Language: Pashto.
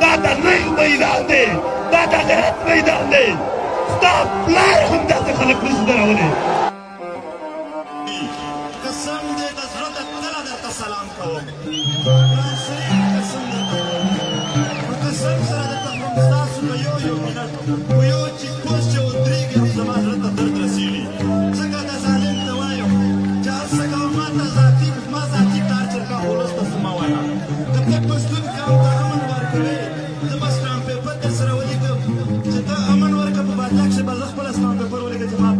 دا د لوی میدان دی دا د غیرت میدان دی ستا پلار هم داسې خلک نشي درولې قسم دې د زړه د تله درته سلام کوم قرآن شریف قسم درته په قسم سره درته کوم ستاسو په یو یو منټ په یو چې کوس چې ودرېږي زما زړه ته درد رسېږي څنګه د ظالم ته وایم چې هر څه کوم ماته It's about